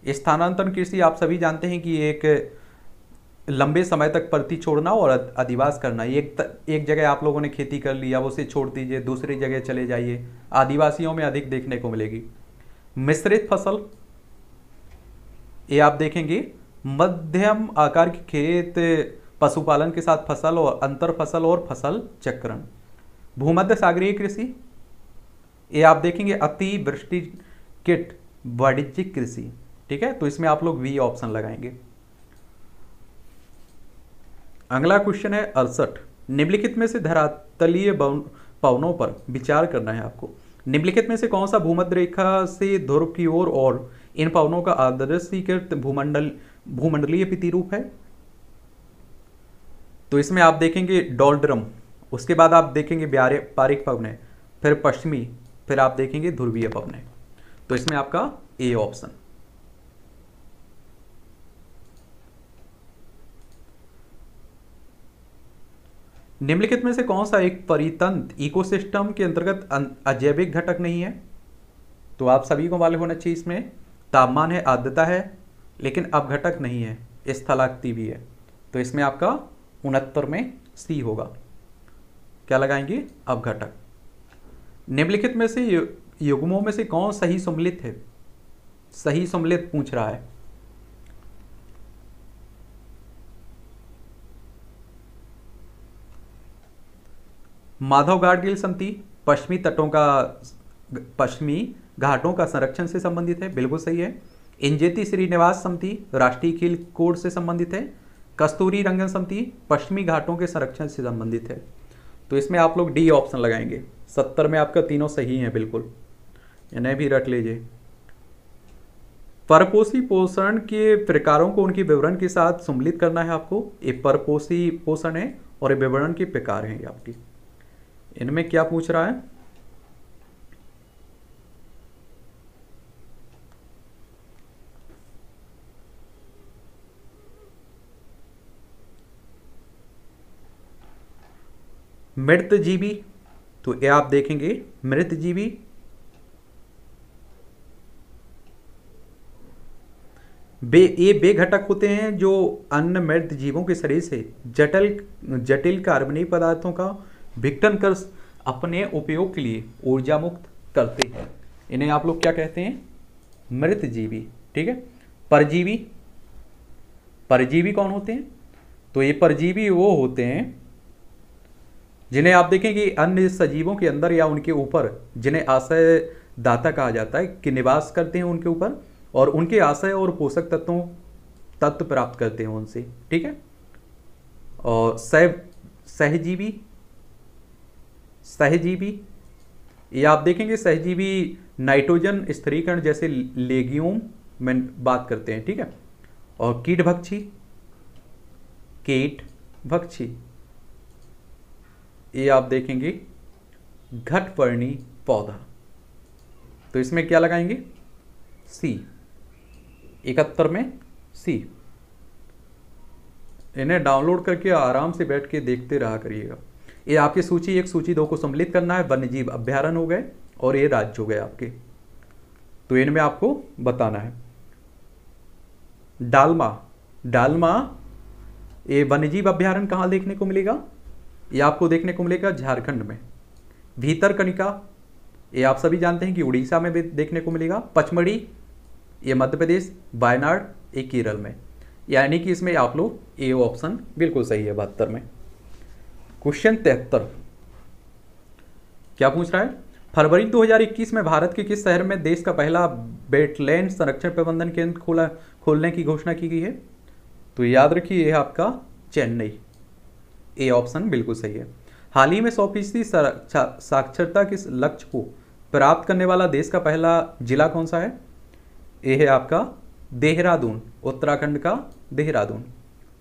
स्थानांतरण कृषि आप सभी जानते हैं कि एक लंबे समय तक परती छोड़ना और अधिवास करना। एक त, एक जगह आप लोगों ने खेती कर ली अब उसे छोड़ दीजिए दूसरी जगह चले जाइए। आदिवासियों में अधिक देखने को मिलेगी। मिश्रित फ़सल ये आप देखेंगे मध्यम आकार के खेत पशुपालन के साथ फ़सल और अंतर फ़सल और फ़सल चक्रण। भूमध्य सागरीय कृषि। ये आप देखेंगे अति वृष्टि किट वाणिज्यिक कृषि ठीक है? तो इसमें आप लोग वी ऑप्शन लगाएँगे। अगला क्वेश्चन है अड़सठ। निम्नलिखित में से धरातलीय पवनों पर विचार करना है आपको। निम्नलिखित में से कौन सा भूमध्य रेखा से ध्रुव की ओर और, और इन पवनों का आदर्शीकृत भूमंडल भूमंडलीय प्रतिरूप है? तो इसमें आप देखेंगे डॉल्ड्रम, उसके बाद आप देखेंगे व्यापारिक पवने, फिर पश्चिमी, फिर आप देखेंगे ध्रुवीय पवने। तो इसमें आपका ए ऑप्शन। निम्नलिखित में से कौन सा एक परितंत्र इकोसिस्टम के अंतर्गत अजैविक घटक नहीं है? तो आप सभी को मालूम होना चाहिए इसमें, तापमान है, आर्द्रता है, लेकिन अब घटक नहीं है, स्थलाक्ति भी है। तो इसमें आपका उनहत्तर में सी होगा। क्या लगाएँगे? अब घटक निम्नलिखित में से युग्मों में से कौन सही सम्मिलित है? सही सम्मिलित पूछ रहा है। माधव गाडगिल समिति पश्चिमी तटों का पश्चिमी घाटों का संरक्षण से संबंधित है, बिल्कुल सही है। इंजेती श्रीनिवास समिति राष्ट्रीय खेल कोड से संबंधित है। कस्तूरी रंगन समिति पश्चिमी घाटों के संरक्षण से संबंधित है। तो इसमें आप लोग डी ऑप्शन लगाएँगे। सत्तर में आपका तीनों सही हैं, बिल्कुल। इन्हें भी रख लीजिए। परपोषी पोषण के प्रकारों को उनके विवरण के साथ सम्मिलित करना है आपको। ये परपोषी पोषण है और ये विवरण के प्रकार हैं आपकी। इनमें क्या पूछ रहा है? मृत जीवी तो ये आप देखेंगे मृत जीवी बे, ये बे घटक होते हैं जो अन्य मृत जीवों के शरीर से जटिल जटिल कार्बनिक पदार्थों का विघटन कर अपने उपयोग के लिए ऊर्जा मुक्त करते हैं। इन्हें आप लोग क्या कहते हैं? मृत जीवी ठीक है? परजीवी। परजीवी कौन होते हैं? तो ये परजीवी वो होते हैं जिन्हें आप देखें कि अन्य सजीवों के अंदर या उनके ऊपर, जिन्हें आशय दाता कहा जाता है कि निवास करते हैं उनके ऊपर और उनके आशय और पोषक तत्वों, तत्व प्राप्त करते हैं उनसे, ठीक है? और सह, सहजीवी सहजीवी, ये आप देखेंगे सहजीवी नाइट्रोजन स्थिरीकरण जैसे लेगियोम, में बात करते हैं, ठीक है? और कीट भक्षी कीट भक्षी। ये आप देखेंगे घटपर्णी पौधा। तो इसमें क्या लगाएँगे? सी। इकहत्तर में सी। इन्हें डाउनलोड करके आराम से बैठ के देखते रहा करिएगा। ये आपकी सूची, एक सूची दो को सम्मिलित करना है। वन्यजीव अभ्यारण हो गए और ये राज्य हो गए आपके। तो इनमें आपको बताना है। डालमा। डालमा, ये वन्यजीव अभ्यारण कहाँ देखने को मिलेगा? ये आपको देखने को मिलेगा झारखंड में। भीतर कनिका, ये आप सभी जानते हैं कि उड़ीसा में भी देखने को मिलेगा। पचमढ़ी, ये मध्य प्रदेश, वायनाड, ये केरल में। यानी कि इसमें आप लोग ए ऑप्शन बिल्कुल सही है बहत्तर में। क्वेश्चन तिहत्तर। क्या पूछ रहा है? फरवरी 2021 में भारत के किस शहर में देश का पहला बेटलैंड संरक्षण प्रबंधन केंद्र खोला खोलने की घोषणा की गई है? तो याद रखिए यह आपका चेन्नई। ए ऑप्शन बिल्कुल सही है। हाल ही में सौ फ़ीसदी साक्षरता के लक्ष्य को प्राप्त करने वाला देश का पहला जिला कौन सा है? ये है आपका देहरादून, उत्तराखंड का देहरादून।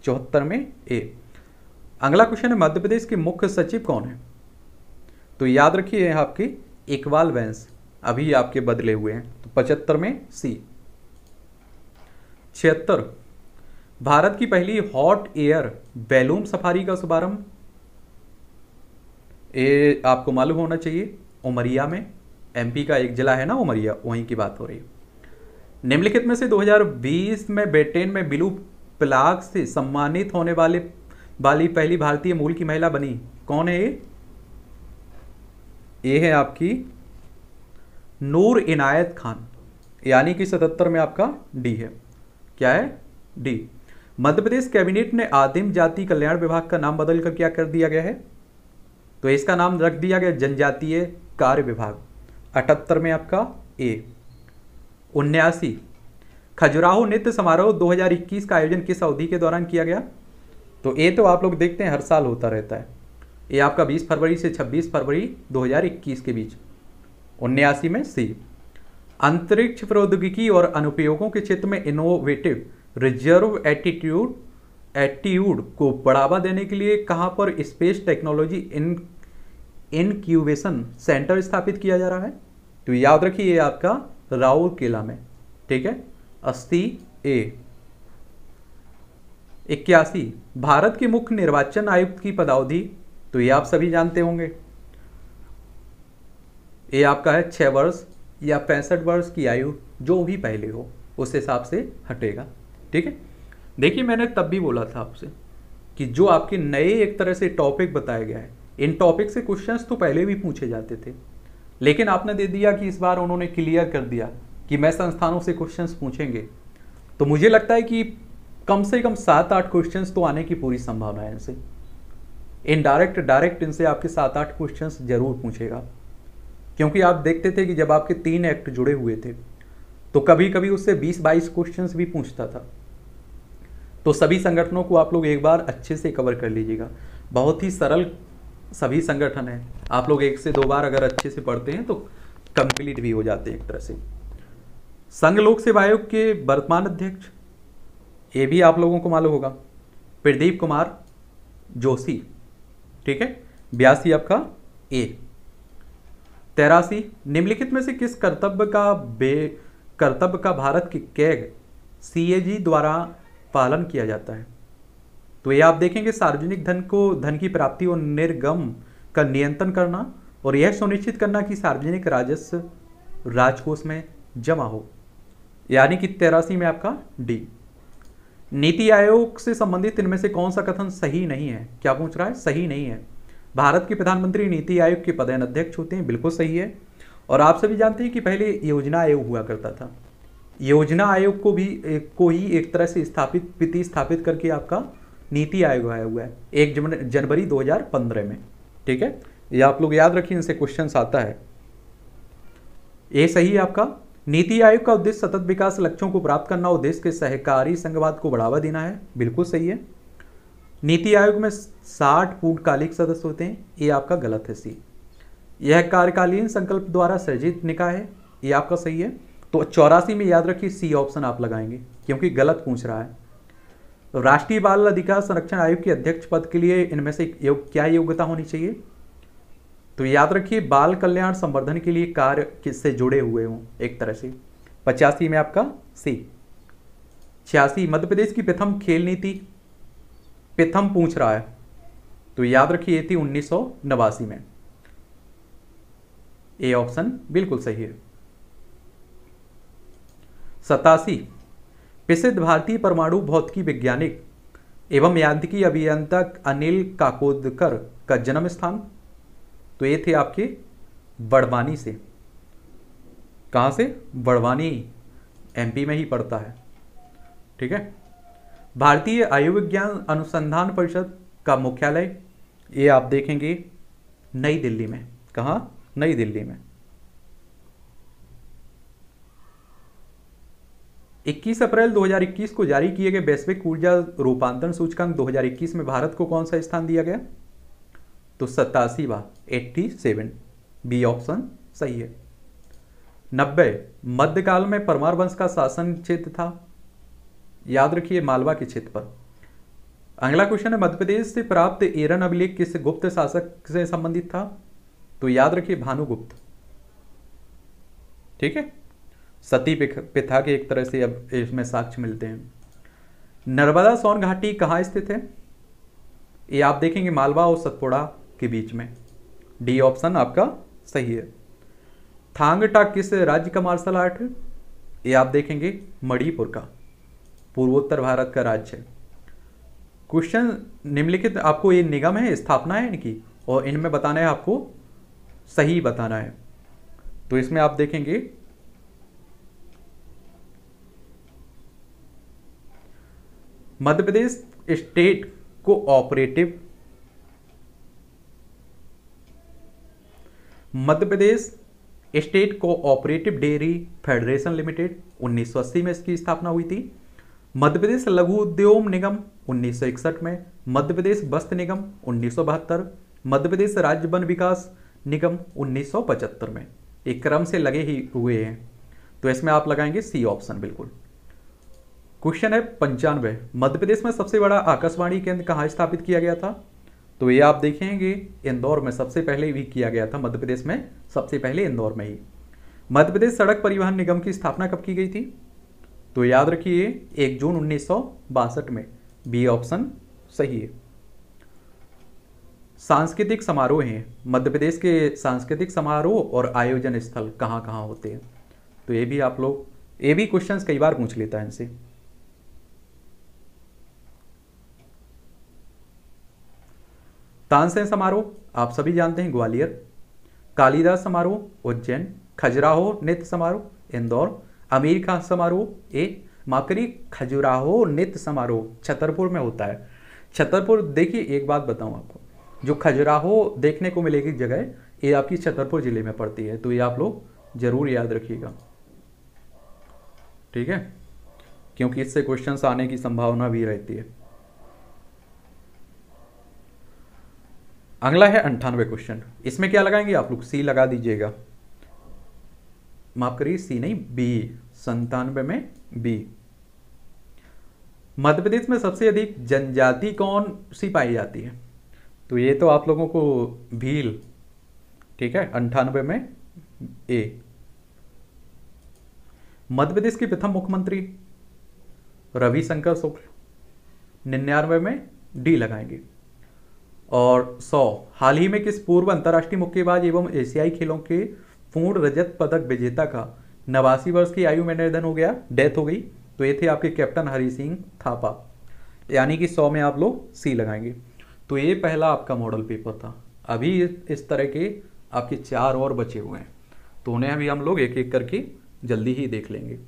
चौहत्तर में ए। अगला क्वेश्चन है मध्य प्रदेश के मुख्य सचिव कौन है? तो याद रखिए आपके इकबाल वैंस अभी आपके बदले हुए हैं। तो पचहत्तर में सी। छिहत्तर। भारत की पहली हॉट एयर बैलून सफारी का शुभारंभ? ये आपको मालूम होना चाहिए, उमरिया में एमपी का एक जिला है ना उमरिया, वहीं की बात हो रही है। निम्नलिखित में से 2020 में ब्रिटेन में ब्लू प्लाग से सम्मानित होने वाले, वाली पहली भारतीय मूल की महिला बनी। कौन है ये? ये है आपकी नूर इनायत खान, यानी कि सतहत्तर में आपका डी है। क्या है? डी मध्य प्रदेश कैबिनेट ने आदिम जाति कल्याण विभाग का नाम बदलकर क्या कर दिया गया है? तो इसका नाम रख दिया गया जनजातीय कार्य विभाग। अठहत्तर में आपका ए उन्यासी। खजुराहो नृत्य समारोह 2021 का आयोजन किस अवधि के दौरान किया गया? तो ये तो आप लोग देखते हैं, हर साल होता रहता है। ये आपका 20 फरवरी से 26 फरवरी 2021 के बीच। उन्यासी में सी अंतरिक्ष प्रौद्योगिकी और अनुप्रयोगों के क्षेत्र में इनोवेटिव रिज़र्व एटीट्यूड एटीट्यूड को बढ़ावा देने के लिए कहाँ पर space technology in incubation centre स्थापित किया जा रहा है? तो याद रखिए आपका राउर केला में, ठीक है? अस्सी ए इक्यासी, भारत के मुख्य निर्वाचन आयुक्त की पदावधि तो ये आप सभी जानते होंगे। ये आपका है छह वर्ष या पैंसठ वर्ष की आयु, जो भी पहले हो, उस हिसाब से हटेगा। ठीक है? देखिए, मैंने तब भी बोला था आपसे कि जो आपके नए एक तरह से टॉपिक बताया गया है, इन टॉपिक से क्वेश्चंस तो पहले भी पूछे जाते थे। लेकिन आपने दे दिया कि इस बार उन्होंने क्लियर कर दिया कि मैं संस्थानों से क्वेश्चंस पूछेंगे। तो मुझे लगता है कि कम से कम सात आठ क्वेश्चंस तो आने की पूरी संभावना है इनसे। इनडायरेक्ट डायरेक्ट इनसे आपके सात आठ क्वेश्चंस ज़रूर पूछेगा। क्योंकि आप देखते थे कि जब आपके तीन एक्ट जुड़े हुए थे तो कभी कभी उससे 20-22 क्वेश्चंस भी पूछता था। तो सभी संगठनों को आप लोग एक बार अच्छे से कवर कर लीजिएगा। बहुत ही सरल सभी संगठन है। आप लोग एक से दो बार अगर अच्छे से पढ़ते हैं तो कंप्लीट भी हो जाते हैं एक तरह से। संघ लोक सेवा आयोग के वर्तमान अध्यक्ष, ये भी आप लोगों को मालूम होगा। प्रदीप कुमार जोशी, ठीक है? बयासी आपका ए तेरासी, निम्नलिखित में से किस कर्तव्य का बे कर्तव्य का भारत की कैग सीएजी द्वारा पालन किया जाता है। तो ये आप देखेंगे सार्वजनिक धन को, धन की प्राप्ति और निर्गम का नियंत्रण करना और यह सुनिश्चित करना कि सार्वजनिक राजस्व राजकोष में जमा हो। यानी कि तेरासी में आपका डी नीति आयोग से संबंधित इनमें से कौन सा कथन सही नहीं है? क्या पूछ रहा है? सही नहीं है। भारत के प्रधानमंत्री नीति आयोग के पदेन अध्यक्ष होते हैं, बिल्कुल सही है। और आप सभी जानते हैं कि पहले योजना आयोग हुआ करता था। योजना आयोग को भी एक, को ही एक तरह से स्थापित पिति स्थापित करके आपका नीति आयोग आया हुआ है एक जनवरी 2015 में। ठीक है? ये आप लोग याद रखिए इनसे क्वेश्चन आता है। ये सही है आपका। नीति आयोग का उद्देश्य सतत विकास लक्ष्यों को प्राप्त करना और देश के सहकारी संघवाद को बढ़ावा देना है। बिल्कुल सही है। नीति आयोग में साठ पूर्णकालिक सदस्य होते हैं ये आपका गलत है सी। यह कार्यकालीन संकल्प द्वारा सृजित निकाय है। ये आपका सही है। तो चौरासी में याद रखिए सी ऑप्शन आप लगाएँगे क्योंकि गलत पूछ रहा है। राष्ट्रीय बाल अधिकार संरक्षण आयोग के अध्यक्ष पद के लिए इनमें से योग, क्या योग्यता होनी चाहिए? तो याद रखिए बाल कल्याण संवर्धन के लिए कार्य किससे जुड़े हुए हों? एक तरह से। पचासी में आपका सी। छियासी मध्य प्रदेश की प्रथम खेल नीति। प्रथम पूछ रहा है। तो याद रखिए ये थी उन्नीस सौ नवासी में। ए ऑप्शन बिल्कुल सही है। सतासी, प्रसिद्ध भारतीय परमाणु भौतिकी वैज्ञानिक एवं यांत्रिकी अभियंतक अनिल काकोदकर का जन्म स्थान? तो ये थे आपके बड़वानी से। कहाँ से? बड़वानी एमपी में ही पड़ता है। ठीक है? भारतीय आयुर्विज्ञान अनुसंधान परिषद का मुख्यालय, ये आप देखेंगे नई दिल्ली में। कहाँ? नई दिल्ली में। 21 अप्रैल 2021 को जारी किए गए वैश्विक ऊर्जा रूपांतरण सूचकांक 2021 में भारत को कौन सा स्थान दिया गया? तो सत्तासी बा एट्टी सेवन, बी ऑप्शन सही है। नब्बे, मध्यकाल में परमार वंश का शासन क्षेत्र था। याद रखिए मालवा के क्षेत्र पर। अगला क्वेश्चन है, मध्य प्रदेश से प्राप्त एरन अभिलेख किस गुप्त शासक से संबंधित था? तो याद रखिए भानुगुप्त। ठीक है? सती पिथा के एक तरह से अब इसमें साक्ष्य मिलते हैं। नर्मदा सोन घाटी कहाँ स्थित है? ये आप देखेंगे मालवा और सतपुड़ा के बीच में। डी ऑप्शन आपका सही है। थांगटा किस राज्य का मार्शल आर्ट है? ये आप देखेंगे मणिपुर का। पूर्वोत्तर भारत का राज्य है। क्वेश्चन निम्नलिखित, आपको ये निगम है, स्थापना है इनकी? और इनमें बताना है आपको सही बताना है। तो इसमें आप देखेंगे Madhya Pradesh state cooperative Madhya Pradesh state cooperative dairy federation limited 1980 में इसकी स्थापना हुई थी। मध्य प्रदेश लघु उद्योग निगम 1961 में मध्य प्रदेश वस्त्र निगम उन्नीस मध्य प्रदेश राज्य वन विकास निगम 1975 में। एक क्रम से लगे ही हुए हैं। तो इसमें आप लगाएँगे सी ऑप्शन, बिल्कुल। क्वेश्चन है पंचानवे। मध्य प्रदेश में सबसे बड़ा आकाशवाणी केंद्र कहाँ स्थापित किया गया था? तो ये आप देखेंगे, इंदौर में सबसे पहले भी किया गया था मध्य प्रदेश में सबसे पहले इंदौर में ही। मध्य प्रदेश सड़क परिवहन निगम की स्थापना कब की गई थी? तो याद रखिए, एक जून उन्नीस सौ बासठ में। बी ऑप्शन सही है। सांस्कृतिक समारोह हैं। मध्य प्रदेश के सांस्कृतिक समारोह और आयोजन स्थल कहाँ कहाँ होते हैं? तो ये भी आप लोग, ये भी क्वेश्चंस कई बार पूछ लेता है इनसे। तानसेन समारोह, आप सभी जानते हैं ग्वालियर। कालिदास समारोह, उज्जैन। खजुराहो नृत्य समारोह, इंदौर। अमीर खान समारोह, ए माकरी खजुराहो नृत्य समारोह, छतरपुर में होता है। छतरपुर, देखिए एक बात बताऊँ आपको। जो खजुराहो देखने को मिलेगी जगह, ये आपकी छतरपुर ज़िले में पड़ती है तो ये आप लोग ज़रूर याद रखिएगा। ठीक है? क्योंकि इससे क्वेश्चंस आने की संभावना भी रहती है। अगला है अंठानवे क्वेश्चन इसमें क्या लगाएँगे आप लोग? सी लगा दीजिएगा। माफ़ करिए सी नहीं बी संतानवे में बी मध्य प्रदेश में सबसे अधिक जनजाति कौन सी पाई जाती है? तो ये तो आप लोगों को भील, ठीक है, अंठानवे में ए। मध्य प्रदेश के प्रथम मुख्यमंत्री रविशंकर शुक्ल निन्यानवे में डी लगाएँगे। और सौ, हाल ही में किस पूर्व अंतर्राष्ट्रीय मुक्केबाज एवं एशियाई खेलों के पूर्ण रजत पदक विजेता का नवासी वर्ष की आयु में निधन हो गया, डेथ हो गई तो ये थे आपके कैप्टन हरि सिंह थापा। यानी कि सौ में आप लोग सी लगाएँगे। तो ये पहला आपका मॉडल पेपर था। अभी इस तरह के आपके चार और बचे हुए हैं। तो उन्हें अभी हम लोग एक एक करके जल्दी ही देख लेंगे।